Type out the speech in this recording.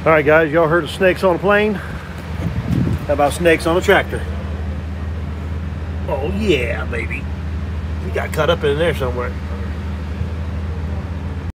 All right, guys, y'all heard of snakes on a plane? How about snakes on a tractor? Oh, yeah, baby. We got caught up in there somewhere.